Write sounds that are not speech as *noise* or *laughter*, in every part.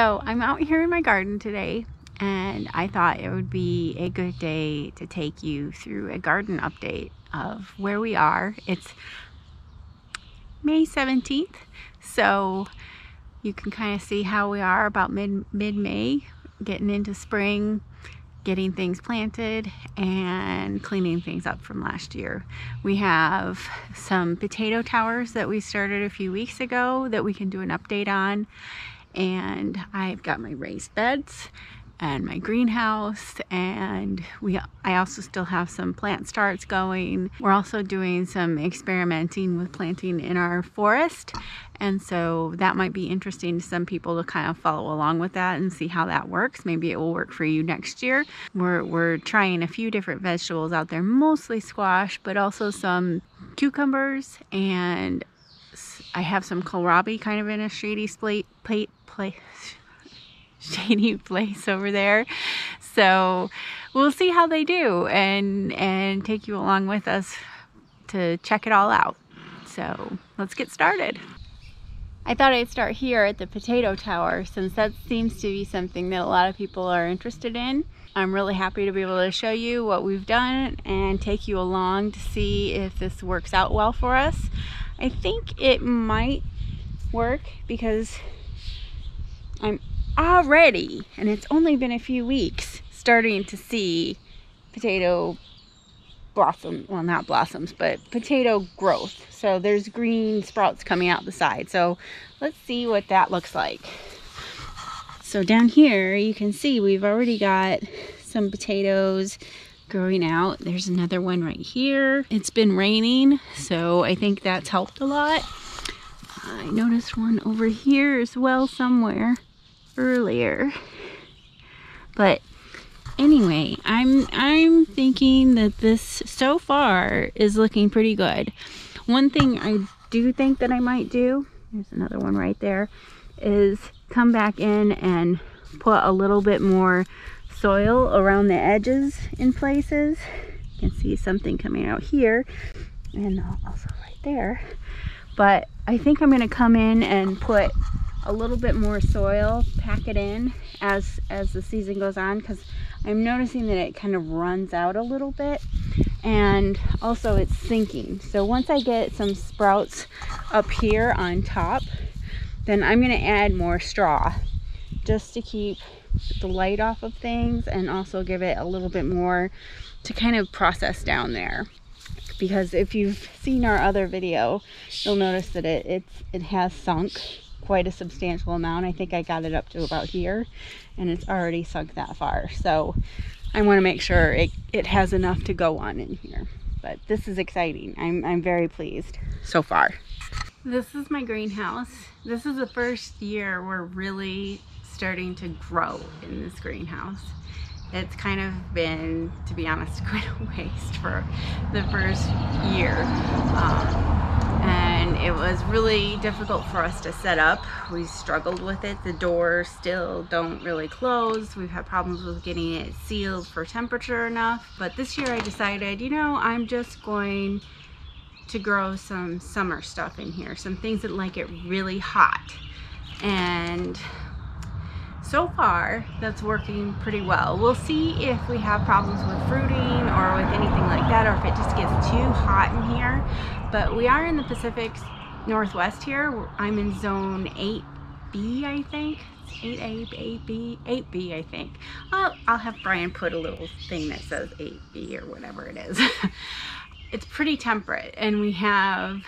So I'm out here in my garden today and I thought it would be a good day to take you through a garden update of where we are. It's May 17th, so you can kind of see how we are about mid mid-May, getting into spring, getting things planted and cleaning things up from last year. We have some potato towers that we started a few weeks ago that we can do an update on and I've got my raised beds and my greenhouse and we I also still have some plant starts going. We're also doing some experimenting with planting in our forest and so that might be interesting to some people to kind of follow along with that and see how that works. Maybe it will work for you next year. We're, we're trying a few different vegetables out there, mostly squash, but also some cucumbers and I have some kohlrabi kind of in a shady plate, plate, place *laughs* shady place over there. So we'll see how they do and and take you along with us to check it all out. So let's get started. I thought I'd start here at the potato tower since that seems to be something that a lot of people are interested in. I'm really happy to be able to show you what we've done and take you along to see if this works out well for us. I think it might work because I'm already, and it's only been a few weeks, starting to see potato blossom, well not blossoms, but potato growth. So there's green sprouts coming out the side. So let's see what that looks like. So down here you can see we've already got some potatoes growing out. There's another one right here. It's been raining, so I think that's helped a lot. I noticed one over here as well somewhere earlier. But anyway, I'm I'm thinking that this so far is looking pretty good. One thing I do think that I might do, there's another one right there, is come back in and put a little bit more soil around the edges in places. You can see something coming out here and also right there. But I think I'm gonna come in and put a little bit more soil, pack it in as, as the season goes on because I'm noticing that it kind of runs out a little bit and also it's sinking. So once I get some sprouts up here on top, then I'm gonna add more straw just to keep the light off of things and also give it a little bit more to kind of process down there because if you've seen our other video you'll notice that it it's, it has sunk quite a substantial amount. I think I got it up to about here and it's already sunk that far. So I want to make sure it, it has enough to go on in here. But this is exciting. I'm, I'm very pleased so far. This is my greenhouse. This is the first year we're really starting to grow in this greenhouse. It's kind of been, to be honest, *laughs* quite a waste for the first year. Um, and it was really difficult for us to set up. We struggled with it. The doors still don't really close. We've had problems with getting it sealed for temperature enough. But this year I decided, you know, I'm just going to grow some summer stuff in here. Some things that like it really hot. And so far that's working pretty well. We'll see if we have problems with fruiting or with anything like that or if it just gets too hot in here. But we are in the Pacific Northwest here. I'm in zone 8B, I think. 8A, 8B, 8B, I think. I'll, I'll have Brian put a little thing that says 8B or whatever it is. *laughs* it's pretty temperate and we have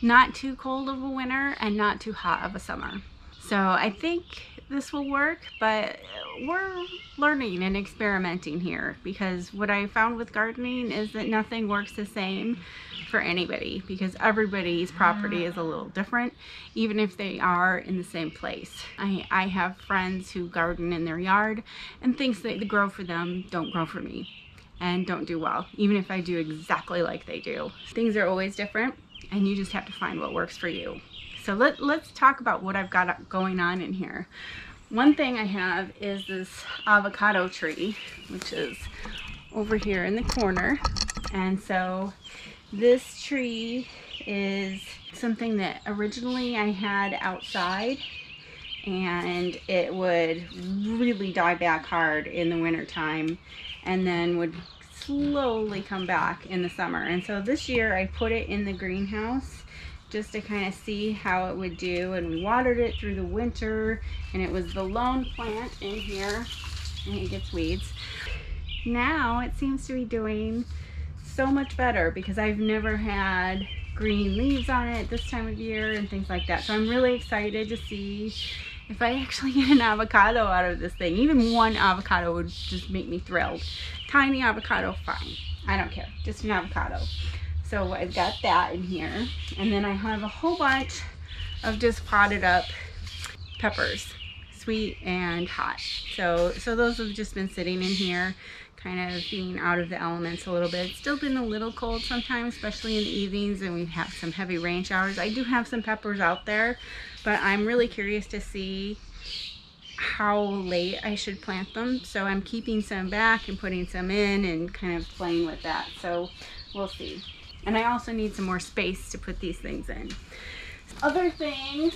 not too cold of a winter and not too hot of a summer. So I think this will work, but we're learning and experimenting here because what I found with gardening is that nothing works the same for anybody because everybody's property is a little different, even if they are in the same place. I, I have friends who garden in their yard and things that grow for them don't grow for me and don't do well, even if I do exactly like they do. Things are always different and you just have to find what works for you. So let, let's talk about what I've got going on in here. One thing I have is this avocado tree, which is over here in the corner. And so this tree is something that originally I had outside and it would really die back hard in the wintertime and then would slowly come back in the summer. And so this year I put it in the greenhouse just to kind of see how it would do and we watered it through the winter and it was the lone plant in here and it gets weeds. Now it seems to be doing so much better because I've never had green leaves on it this time of year and things like that. So I'm really excited to see if I actually *laughs* get an avocado out of this thing. Even one avocado would just make me thrilled. Tiny avocado, fine. I don't care, just an avocado. So I've got that in here. And then I have a whole bunch of just potted up peppers, sweet and hot. So, so those have just been sitting in here kind of being out of the elements a little bit. It's still been a little cold sometimes, especially in the evenings and we have some heavy rain showers. I do have some peppers out there, but I'm really curious to see how late I should plant them. So I'm keeping some back and putting some in and kind of playing with that. So we'll see. And I also need some more space to put these things in. Other things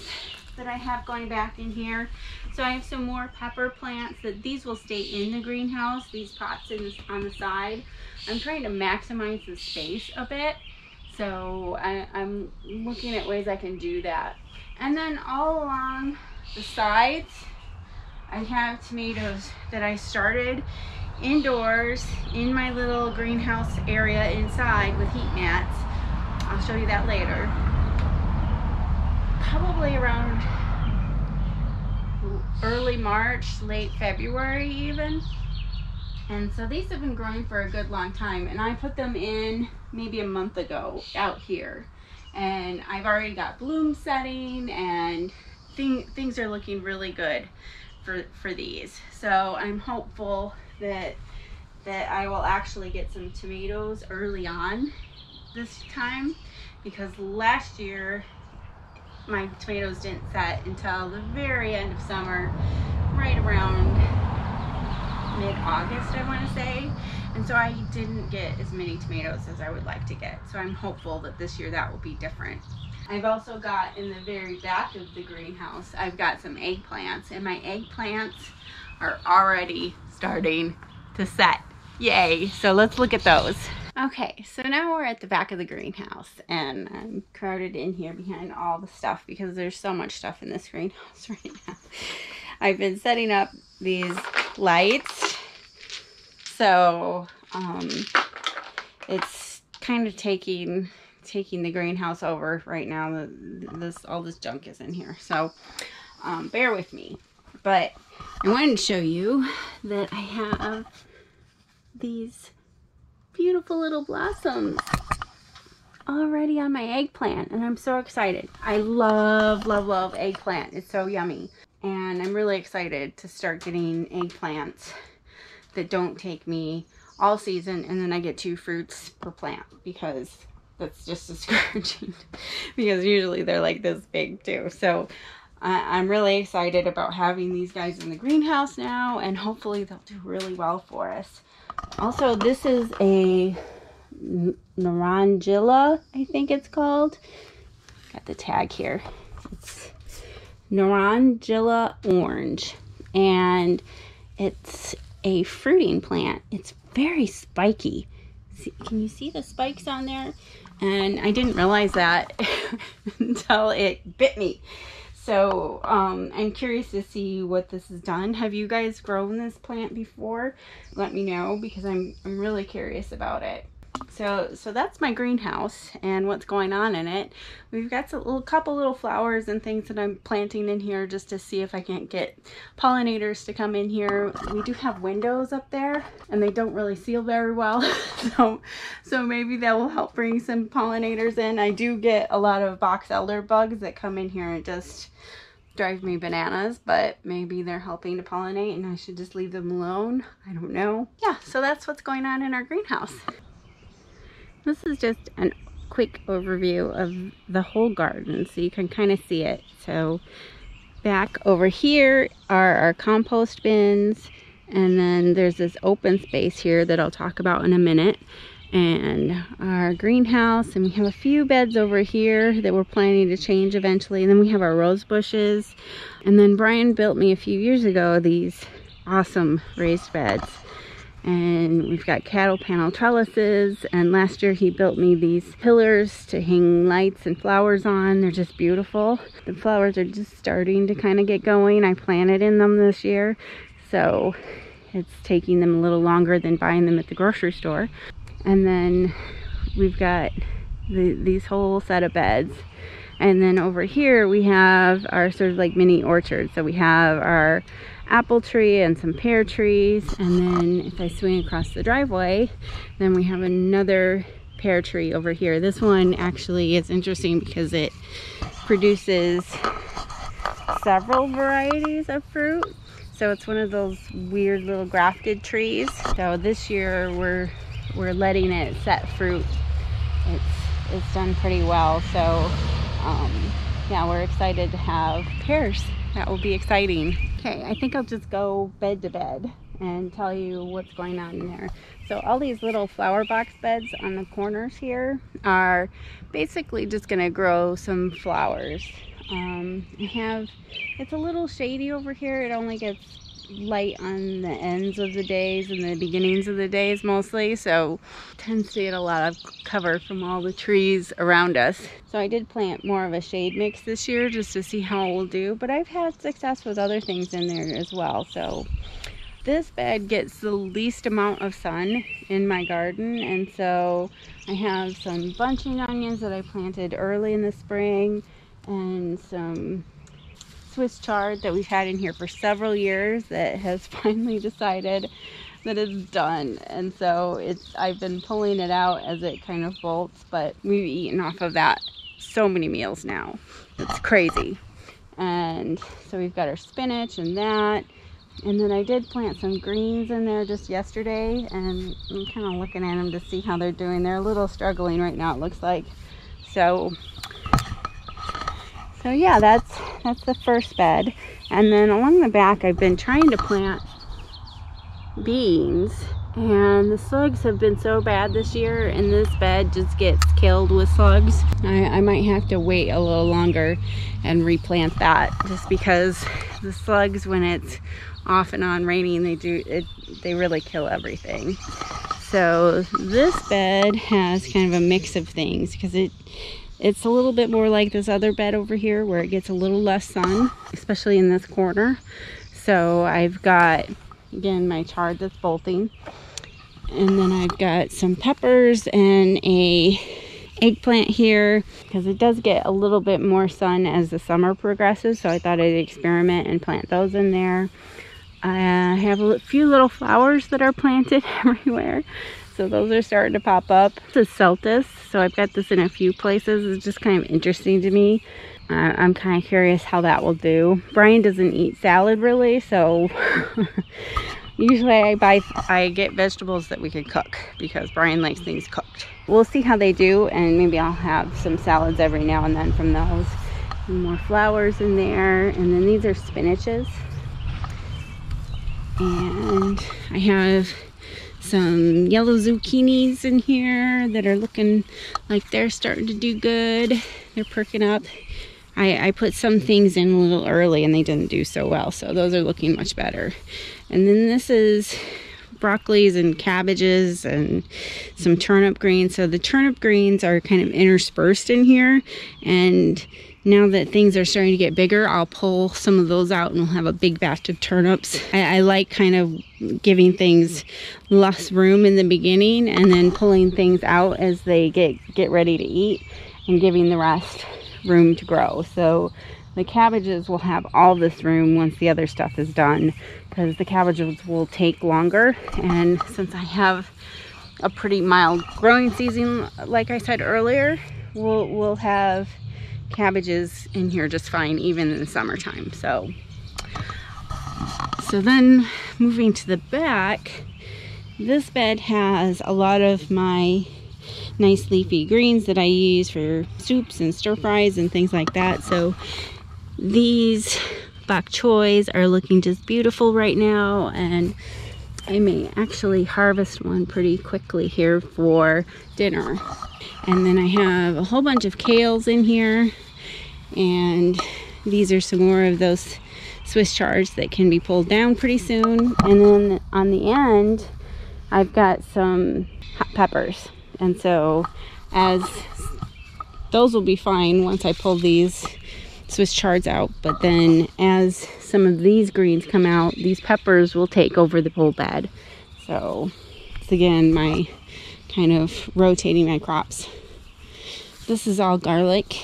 that I have going back in here. So I have some more pepper plants that these will stay in the greenhouse, these pots on the side. I'm trying to maximize the space a bit. So I, I'm looking at ways I can do that. And then all along the sides, I have tomatoes that I started indoors in my little greenhouse area inside with heat mats. I'll show you that later. Probably around early March, late February even. And so these have been growing for a good long time and I put them in maybe a month ago out here. And I've already got bloom setting and thing, things are looking really good for, for these. So I'm hopeful that that I will actually get some tomatoes early on this time because last year my tomatoes didn't set until the very end of summer right around mid-August I want to say. And so I didn't get as many tomatoes as I would like to get. So I'm hopeful that this year that will be different. I've also got in the very back of the greenhouse, I've got some eggplants and my eggplants are already starting to set. Yay, so let's look at those. Okay, so now we're at the back of the greenhouse and I'm crowded in here behind all the stuff because there's so much stuff in this *laughs* greenhouse right now. I've been setting up these lights. So, um, it's kind of taking taking the greenhouse over right now. This all this junk is in here, so um, bear with me. But I wanted to show you that I have these beautiful little blossoms already on my eggplant and I'm so excited. I love, love, love eggplant. It's so yummy. And I'm really excited to start getting eggplants that don't take me all season and then I get two fruits per plant because that's just discouraging *laughs* because usually they're like this big too. So I'm really excited about having these guys in the greenhouse now and hopefully they'll do really well for us. Also, this is a Narangilla, I think it's called. Got the tag here. It's Narangilla orange and it's a fruiting plant. It's very spiky. See, can you see the spikes on there? and I didn't realize that *laughs* until it bit me. So um, I'm curious to see what this has done. Have you guys grown this plant before? Let me know because I'm, I'm really curious about it. So, so that's my greenhouse and what's going on in it. We've got a little couple little flowers and things that I'm planting in here just to see if I can't get pollinators to come in here. We do have windows up there and they don't really seal very well. *laughs* so, so maybe that will help bring some pollinators in. I do get a lot of box elder bugs that come in here and just drive me bananas, but maybe they're helping to pollinate and I should just leave them alone. I don't know. Yeah, so that's what's going on in our greenhouse. This is just a quick overview of the whole garden so you can kind of see it. So back over here are our compost bins and then there's this open space here that I'll talk about in a minute. and our greenhouse and we have a few beds over here that we're planning to change eventually and then we have our rose bushes and then Brian built me a few years ago these awesome raised beds and we've got cattle panel trellises. And last year he built me these pillars to hang lights and flowers on. They're just beautiful. The flowers are just starting to kind of get going. I planted in them this year so it's taking them a little longer than buying them at the grocery store. And then we've got the, these whole set of beds. And then over here we have our sort of like mini orchard. So we have our apple tree and some pear trees and then if I swing across the driveway then we have another pear tree over here this one actually is interesting because it produces several varieties of fruit so it's one of those weird little grafted trees so this year we're we're letting it set fruit. It's, it's done pretty well. So um, yeah, we're excited to have pears. That will be exciting. Okay, I think I'll just go bed to bed and tell you what's going on in there. So all these little flower box beds on the corners here are basically just gonna grow some flowers. Um, I have, it's a little shady over here. It only gets light on the ends of the days and the beginnings of the days mostly so tends to get a lot of cover from all the trees around us. So I did plant more of a shade mix this year just to see how it will do but I've had success with other things in there as well. So this bed gets the least amount of sun in my garden and so I have some bunching onions that I planted early in the spring and some Swiss chard that we've had in here for several years that has *laughs* finally decided that it's done. And so it's I've been pulling it out as it kind of bolts but we've eaten off of that so many meals now. It's crazy. And so we've got our spinach and that. And then I did plant some greens in there just yesterday and I'm kind of looking at them to see how they're doing. They're a little struggling right now it looks like. So so yeah, that's that's the first bed. And then along the back, I've been trying to plant beans and the slugs have been so bad this year and this bed just gets killed with slugs. I, I might have to wait a little longer and replant that just because the slugs when it's off and on raining they do it they really kill everything so this bed has kind of a mix of things because it it's a little bit more like this other bed over here where it gets a little less sun, especially in this corner. So I've got, again, my chard that's bolting. And then I've got some peppers and a eggplant here because it does get a little bit more sun as the summer progresses. So I thought I'd experiment and plant those in there. I have a few little flowers that are planted *laughs* everywhere. So those are starting to pop up. This is celtuce, so I've got this in a few places. It's just kind of interesting to me. Uh, I'm kind of curious how that will do. Brian doesn't eat salad really, so *laughs* usually I buy, I get vegetables that we can cook because Brian likes things cooked. We'll see how they do and maybe I'll have some salads every now and then from those. More flowers in there and then these are spinaches. And I have some yellow zucchinis in here that are looking like they're starting to do good. They're perking up. I, I put some things in a little early and they didn't do so well, so those are looking much better. And then this is broccolis and cabbages and some turnip greens. So the turnip greens are kind of interspersed in here and now that things are starting to get bigger, I'll pull some of those out and we'll have a big batch of turnips. I, I, like kind of giving things less room in the beginning and then pulling things out as they get, get ready to eat and giving the rest room to grow. So the cabbages will have all this room once the other stuff is done because the cabbages will take longer. And since I have a pretty mild growing season, like I said earlier, we'll, we'll have cabbages in here just fine even in the summertime so so then moving to the back this bed has a lot of my nice leafy greens that I use for soups and stir fries and things like that so these bok choys are looking just beautiful right now and I may actually harvest one pretty quickly here for dinner. And then I have a whole bunch of kales in here. And these are some more of those Swiss chards that can be pulled down pretty soon. And then on the end, I've got some hot peppers. And so as those will be fine once I pull these Swiss chards out. But then as some of these greens come out, these peppers will take over the whole bed. So it's again my kind of rotating my crops. This is all garlic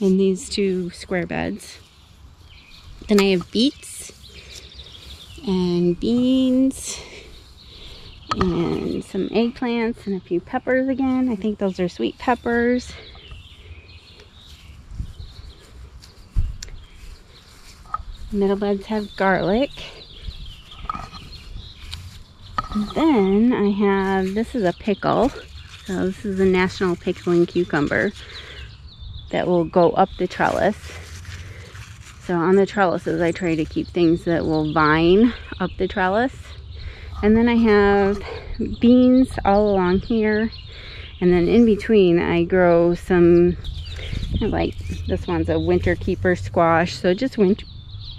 in these two square beds. Then I have beets and beans and some eggplants and a few peppers again. I think those are sweet peppers. Middle beds have garlic. Then I have, this is a pickle. So this is a national pickling cucumber that will go up the trellis. So on the trellises, I try to keep things that will vine up the trellis. And then I have beans all along here. And then in between, I grow some, like this one's a winter keeper squash. So just winter,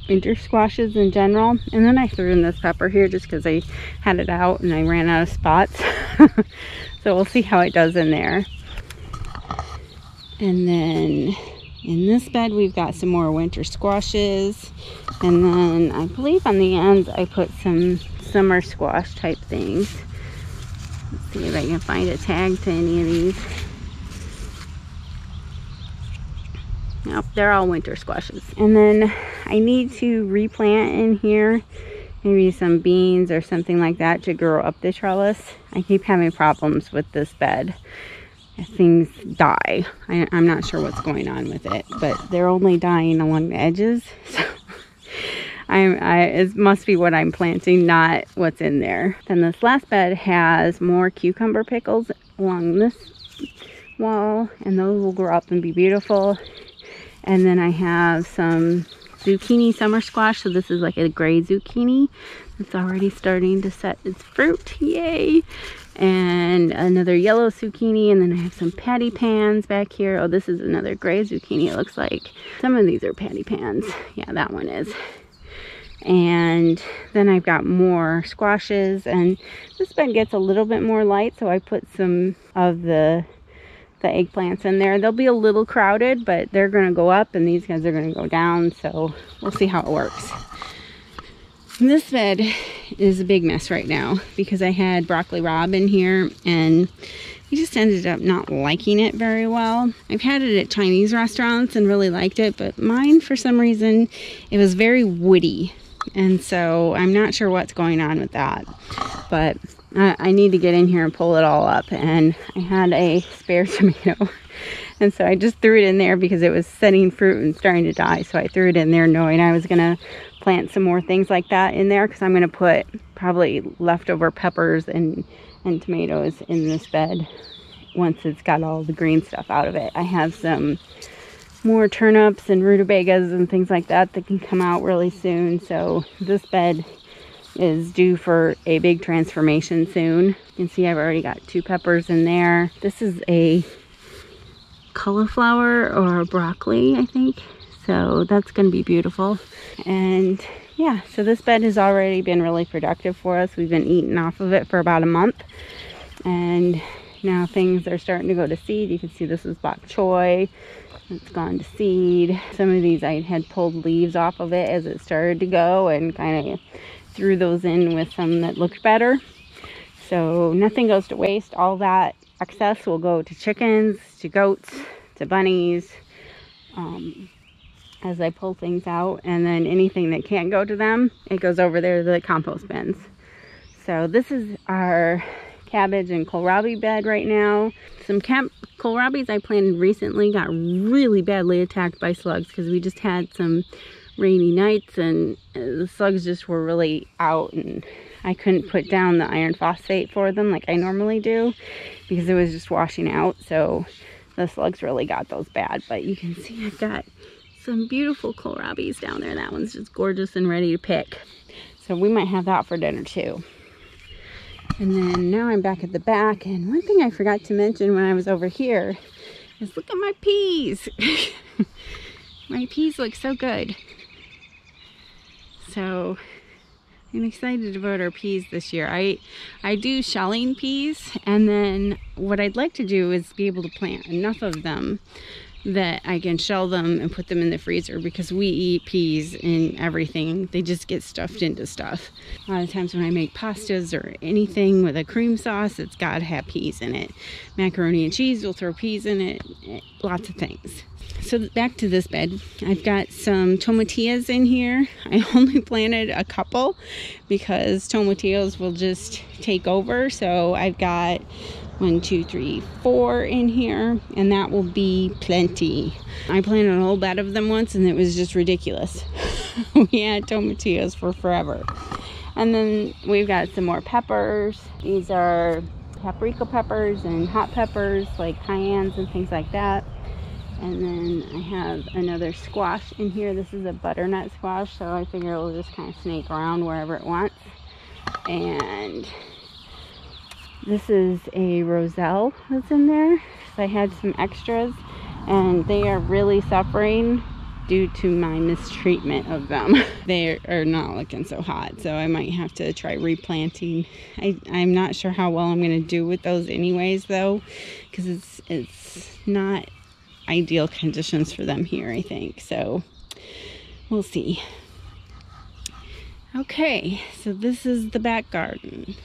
winter squashes in general. And then I threw in this pepper here just because I had it out and I ran out of spots. *laughs* so we'll see how it does in there. And then in this bed, we've got some more winter squashes. And then I believe on the ends, I put some summer squash type things. Let's see if I can find a tag to any of these. Nope, they're all winter squashes. And then I need to replant in here maybe some beans or something like that to grow up the trellis. I keep having problems with this bed. Things die. I, am not sure what's going on with it, but they're only dying along the edges. *laughs* So I'm, I, it must be what I'm planting, not what's in there. Then this last bed has more cucumber pickles along this wall, and those will grow up and be beautiful. And then I have some zucchini summer squash. So this is like a gray zucchini. It's already starting to set its fruit. Yay! And another yellow zucchini. And then I have some patty pans back here. Oh, this is another gray zucchini, it looks like. Some of these are patty pans. Yeah, that one is. And then I've got more squashes. And this bed gets a little bit more light. So I put some of the the eggplants in there. They'll be a little crowded, but they're going to go up and these guys are going to go down. So we'll see how it works. This bed is a big mess right now because I had broccoli rabe in here and he just ended up not liking it very well. I've had it at Chinese restaurants and really liked it, but mine, for some reason, it was very woody. And so I'm not sure what's going on with that. But I, I need to get in here and pull it all up. And I had a spare *laughs* tomato. And so I just threw it in there because it was setting fruit and starting to die. So I threw it in there knowing I was going to plant some more things like that in there because I'm going to put probably leftover peppers and, and tomatoes in this bed once it's got all the green stuff out of it. I have some more turnips and rutabagas and things like that that can come out really soon. So this bed is due for a big transformation soon. You can see I've already got two peppers in there. This is a cauliflower or broccoli, I think. So that's going to be beautiful. And yeah, so this bed has already been really productive for us. We've been eating off of it for about a month. And now things are starting to go to seed. You can see this is bok choy. It's gone to seed. Some of these I had pulled leaves off of it as it started to go and kind of threw those in with some that looked better. So nothing goes to waste. All that excess will go to chickens, to goats, to bunnies, um, as I pull things out. And then anything that can't go to them, it goes over there to the compost bins. So this is our cabbage and kohlrabi bed right now. Some camp kohlrabis I planted recently got really badly attacked by slugs because we just had some rainy nights and uh, the slugs just were really out and I couldn't put down the iron phosphate for them like I normally do because it was just washing out so the slugs really got those bad but you can see I've got some beautiful kohlrabis down there that one's just gorgeous and ready to pick So we might have that for dinner too. And then now I'm back at the back. And one thing I forgot to mention when I was over here is look at my peas. *laughs* my peas look so good. So I'm excited about our peas this year. I I do shelling peas and then what I'd like to do is be able to plant enough of them that I can shell them and put them in the freezer because we eat peas and everything. They just get stuffed into stuff. A lot of times when I make pastas or anything with a cream sauce, it's got to have peas in it. Macaroni and cheese, we'll throw peas in it, lots of things. So back to this bed, I've got some tomatillas in here. *laughs* I only planted a couple because tomatillos will just take over. So I've got one, two, three, four in here, and that will be plenty. I planted a whole bed of them once, and it was just ridiculous. *laughs* we had tomatillos for forever. And then we've got some more peppers. These are paprika peppers and hot peppers, like cayennes and things like that. And then I have another squash in here. This is a butternut squash, so I figure it'll just kind of snake around wherever it wants. And this is a roselle that's in there. I had some extras and they are really suffering due to my mistreatment of them. *laughs* they are not looking so hot, so I might have to try replanting. I, I'm not sure how well I'm going to do with those anyways, though, because it's, it's not ideal conditions for them here, I think. So we'll see. Okay, so this is the back garden.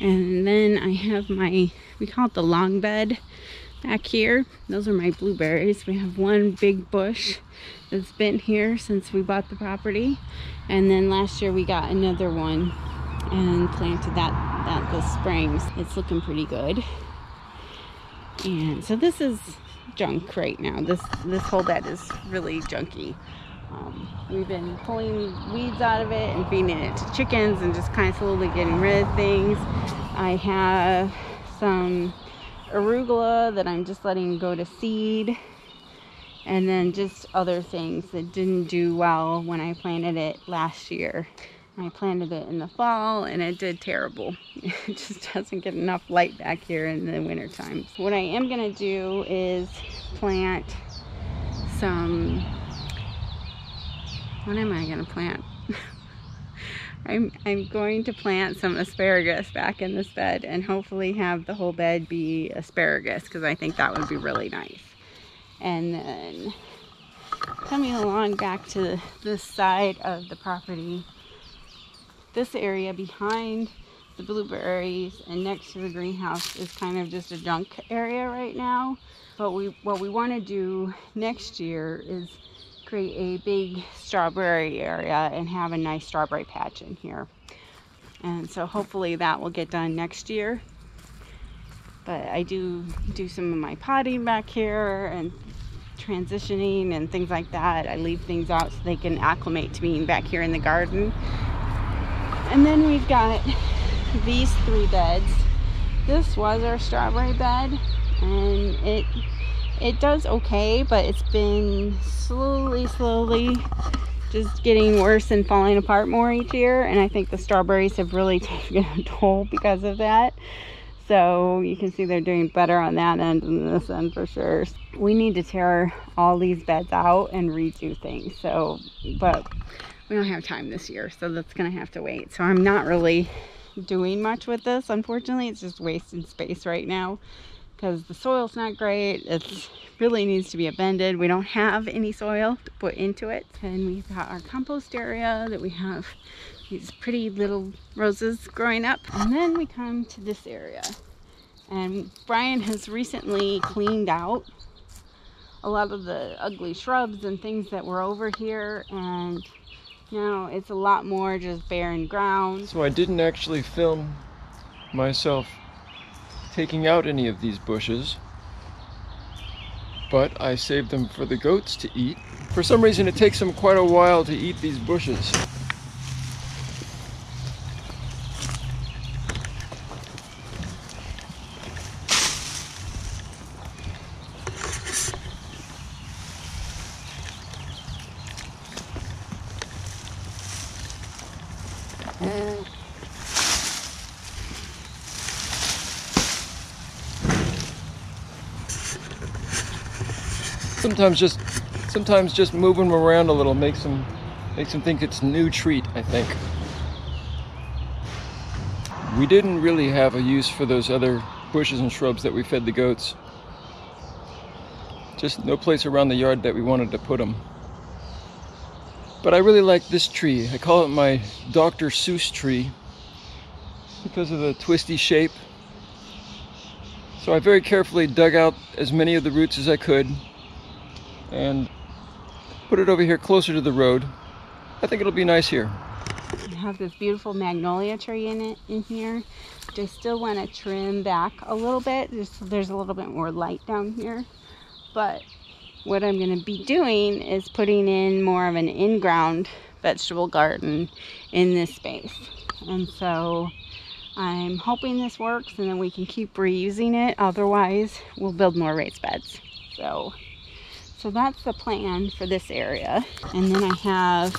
And then I have my, we call it the long bed back here. Those are my blueberries. We have one big bush that's been here since we bought the property. And then last year we got another one and planted that, that this spring. It's looking pretty good. And so this is junk right now. This, this whole bed is really junky. Um, we've been pulling weeds out of it and feeding it to chickens and just kind of slowly getting rid of things. I have some arugula that I'm just letting go to seed and then just other things that didn't do well when I planted it last year. I planted it in the fall and it did terrible. *laughs* It just doesn't get enough light back here in the winter time. What I am going to do is plant some what am I going to plant? *laughs* I'm, I'm going to plant some asparagus back in this bed and hopefully have the whole bed be asparagus because I think that would be really nice. And then coming along back to this side of the property, this area behind the blueberries and next to the greenhouse is kind of just a junk area right now. But we what we want to do next year is create a big strawberry area and have a nice strawberry patch in here. And so hopefully that will get done next year. But I do do some of my potting back here and transitioning and things like that. I leave things out so they can acclimate to being back here in the garden. And then we've got these three beds. This was our strawberry bed and it it does okay, but it's been slowly, slowly just getting worse and falling apart more each year. And I think the strawberries have really *laughs* taken a toll because of that. So you can see they're doing better on that end than this end for sure. We need to tear all these beds out and redo things. So, but we don't have time this year, so that's gonna have to wait. So I'm not really doing much with this, unfortunately. It's just wasting space right now because the soil's not great. It really needs to be amended. We don't have any soil to put into it. And we've got our compost area that we have these pretty little roses growing up. And then we come to this area. And Brian has recently cleaned out a lot of the ugly shrubs and things that were over here. And now it's a lot more just barren ground. So I didn't actually film myself taking out any of these bushes, but I saved them for the goats to eat. For some reason it takes them quite a while to eat these bushes. Sometimes just sometimes just moving them around a little makes them makes them think it's new treat, I think. We didn't really have a use for those other bushes and shrubs that we fed the goats. Just no place around the yard that we wanted to put them. But I really like this tree. I call it my Dr. Seuss tree because of the twisty shape. So I very carefully dug out as many of the roots as I could and put it over here closer to the road. I think it'll be nice here. I have this beautiful magnolia tree in it in here. I still want to trim back a little bit. Just there's a little bit more light down here. But what I'm going to be doing is putting in more of an in-ground vegetable garden in this space. And so I'm hoping this works and then we can keep reusing it. Otherwise, we'll build more raised beds. So, so that's the plan for this area. And then I have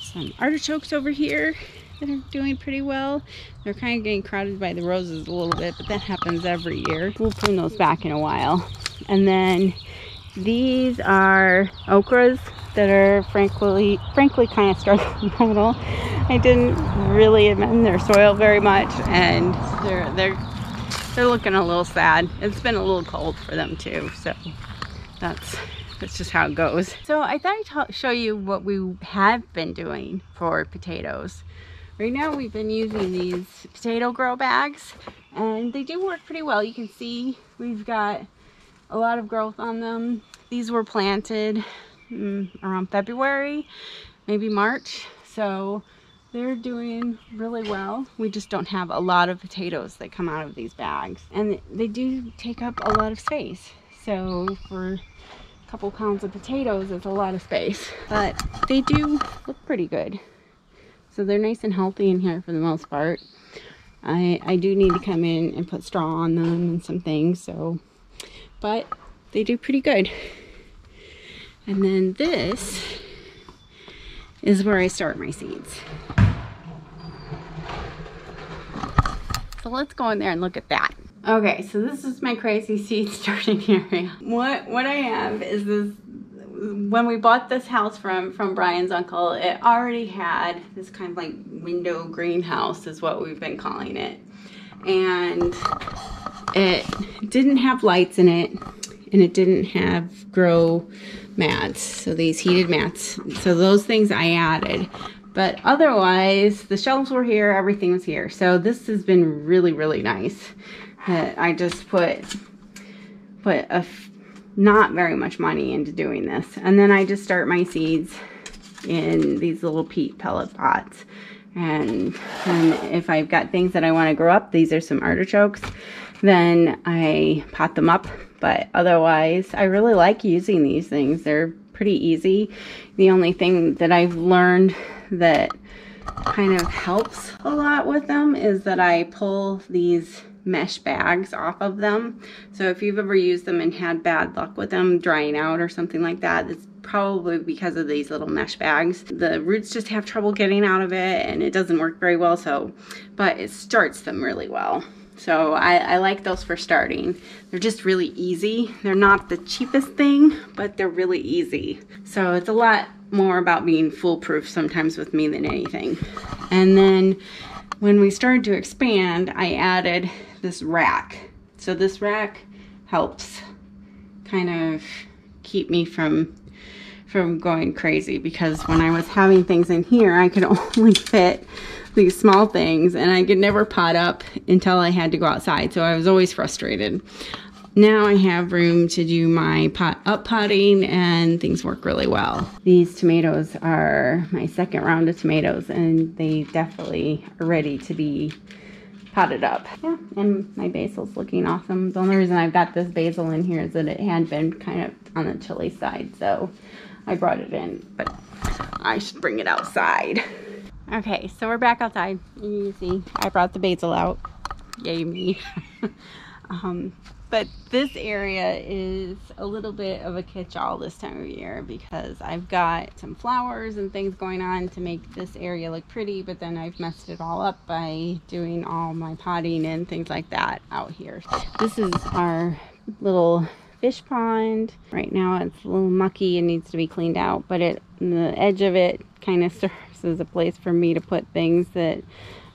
some artichokes over here that are doing pretty well. They're kind of getting crowded by the roses a little bit, but that happens every year. We'll prune those back in a while. And then these are okras that are frankly frankly kind of struggling *laughs* I didn't really amend their soil very much and they're they're they're looking a little sad. It's been a little cold for them too, so that's that's just how it goes. So I thought I'd show you what we have been doing for potatoes. Right now we've been using these potato grow bags and they do work pretty well. You can see we've got a lot of growth on them. These were planted mm, around February, maybe March. So they're doing really well. We just don't have a lot of potatoes that come out of these bags. And they do take up a lot of space. So for a couple pounds of potatoes, it's a lot of space. But they do look pretty good. So they're nice and healthy in here for the most part. I, I do need to come in and put straw on them and some things. So but they do pretty good. And then this is where I start my seeds. So let's go in there and look at that. Okay, so this is my crazy seed *laughs* starting area. What what I have is this when we bought this house from from Brian's uncle, it already had this kind of like window greenhouse is what we've been calling it. And it didn't have lights in it and it didn't have grow mats. So these heated mats. So those things I added. But otherwise, the shelves were here, everything was here. So this has been really, really nice. That I just put put a not very much money into doing this. And then I just start my seeds in these little peat pellet pots. And, and if I've got things that I want to grow up, these are some artichokes then I pot them up. But otherwise, I really like using these things. They're pretty easy. The only thing that I've learned that kind of helps a lot with them is that I pull these mesh bags off of them. So if you've ever used them and had bad luck with them drying out or something like that, it's probably because of these little mesh bags. The roots just have trouble getting out of it and it doesn't work very well. So, but it starts them really well. So I, I, like those for starting. They're just really easy. They're not the cheapest thing, but they're really easy. So it's a lot more about being foolproof sometimes with me than anything. And then when we started to expand, I added this rack. So this rack helps kind of keep me from from going crazy because when I was having things in here, I could *laughs* only fit these small things and I could never pot up until I had to go outside. So I was always frustrated. Now I have room to do my pot up potting and things work really well. These tomatoes are my second round of tomatoes and they definitely are ready to be potted up. Yeah, and my basil's looking awesome. The only reason I've got this basil in here is that it had been kind of on the chilly side, so I brought it in, but I should bring it outside. Okay, so we're back outside. You see, I brought the basil out. Yay me. *laughs* um, but this area is a little bit of a catch-all this time of year because I've got some flowers and things going on to make this area look pretty, but then I've messed it all up by doing all my potting and things like that out here. This is our little fish pond. Right now it's a little mucky and needs to be cleaned out, but it the edge of it kind of *laughs* serves as a place for me to put things that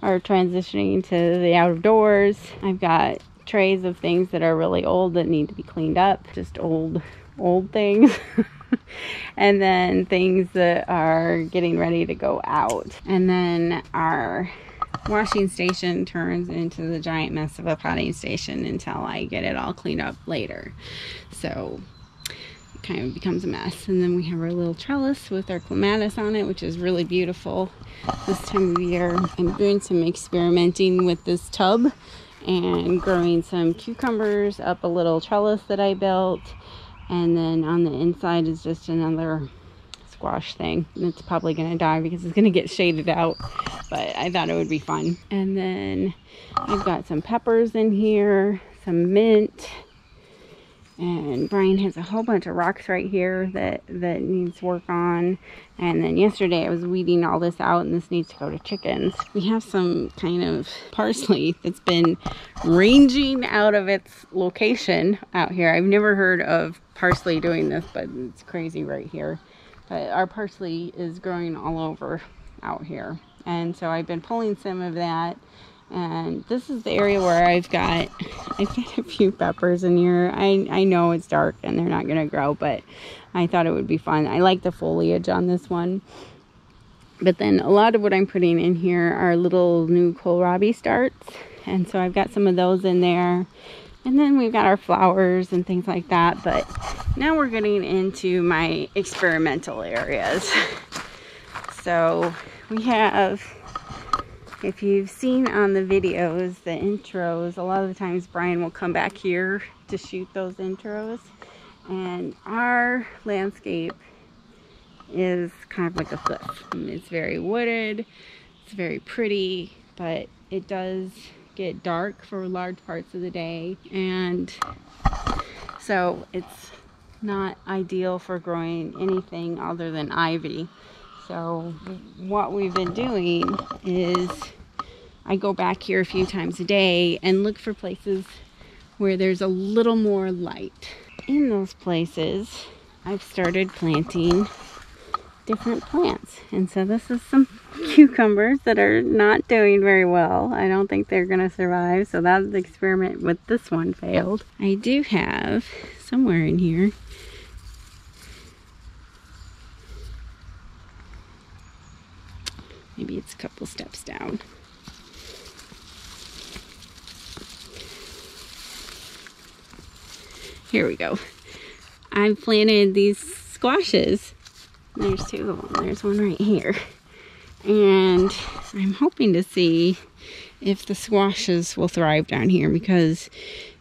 are transitioning to the outdoors. I've got trays of things that are really old that need to be cleaned up, just old old things. *laughs* and then things that are getting ready to go out. And then our washing station turns into the giant mess of a potting station until I get it all cleaned up later. So it kind of becomes a mess. And then we have our little trellis with our clematis on it, which is really beautiful this time of year. I'm doing some experimenting with this tub and growing some cucumbers up a little trellis that I built. And then on the inside is just another squash thing. It's probably going to die because it's going to get shaded out, but I thought it would be fun. And then I've got some peppers in here, some mint, and Brian has a whole bunch of rocks right here that that needs work on. And then yesterday I was weeding all this out and this needs to go to chickens. We have some kind of parsley that's been ranging out of its location out here. I've never heard of parsley doing this but it's crazy right here. But our parsley is growing all over out here. And so I've been pulling some of that and this is the area where I've got *laughs* I've got a few peppers in here. I, I know it's dark and they're not gonna grow but I thought it would be fun. I like the foliage on this one. But then a lot of what I'm putting in here are little new kohlrabi starts. And so I've got some of those in there. And then we've got our flowers and things like that. But now we're getting into my experimental areas. *laughs* So we have, if you've seen on the videos, the intros, a lot of the times Brian will come back here to shoot those intros. And our landscape is kind of like a cliff. It's very wooded, it's very pretty, but it does get dark for large parts of the day and so it's not ideal for growing anything other than ivy so what we've been doing is I go back here a few times a day and look for places where there's a little more light in those places I've started planting different plants. And so this is some *laughs* cucumbers that are not doing very well. I don't think they're going to survive. So that experiment with this one failed. I do have somewhere in here maybe it's a couple steps down. Here we go. I've planted these squashes there's two of them. There's one right here. And I'm hoping to see if the squashes will thrive down here because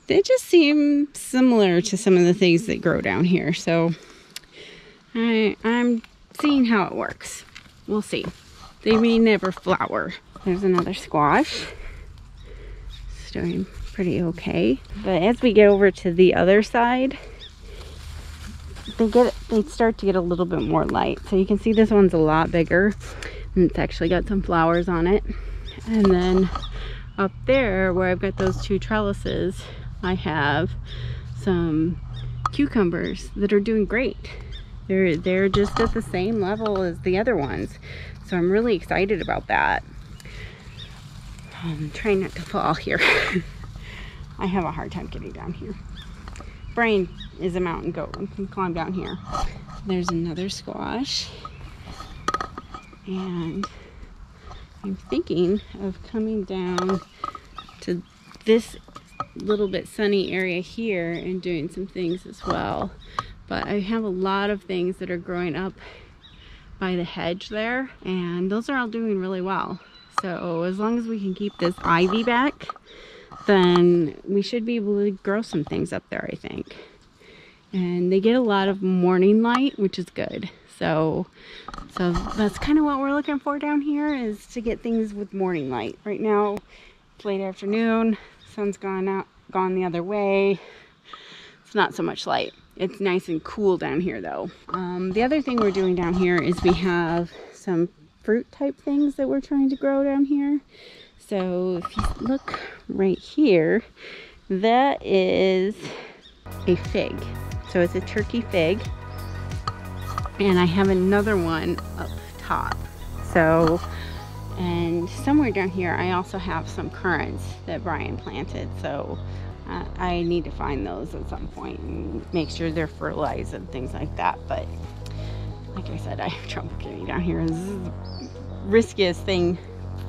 they just seem similar to some of the things that grow down here. So I, I'm seeing how it works. We'll see. They may never flower. There's another squash. It's doing pretty okay. But as we get over to the other side, they get they start to get a little bit more light. So you can see this one's a lot bigger. And it's actually got some flowers on it. And then up there where I've got those two trellises, I have some cucumbers that are doing great. They're they're just at the same level as the other ones. So I'm really excited about that. I'm trying not to fall here. *laughs* I have a hard time getting down here. Brian is a mountain goat and can climb down here. There's another squash. And I'm thinking of coming down to this little bit sunny area here and doing some things as well. But I have a lot of things that are growing up by the hedge there and those are all doing really well. So as long as we can keep this ivy back, then we should be able to grow some things up there, I think. And they get a lot of morning light, which is good. So, so that's kind of what we're looking for down here is to get things with morning light. Right now, it's late afternoon, sun's gone out, gone the other way. It's not so much light. It's nice and cool down here though. Um, the other thing we're doing down here is we have some fruit type things that we're trying to grow down here. So if you look right here, that is a fig. So it's a turkey fig. And I have another one up top. So, and somewhere down here I also have some currants that Brian planted. So I need to find those at some point and make sure they're fertilized and things like that. But like I said, I have trouble getting down here. This is the riskiest thing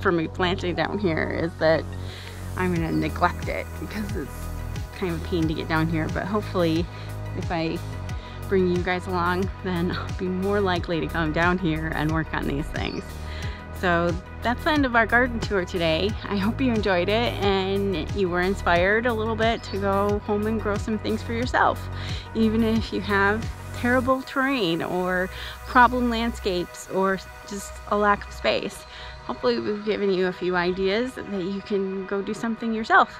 for me planting down here is that I'm gonna neglect it because it's kind of a pain to get down here. But hopefully if I bring you guys along, then I'll be more likely to come down here and work on these things. So that's the end of our garden tour today. I hope you enjoyed it and you were inspired a little bit to go home and grow some things for yourself. Even if you have terrible terrain or problem landscapes or just a lack of space. Hopefully we've given you a few ideas that you can go do something yourself.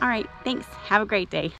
All right, thanks. Have a great day.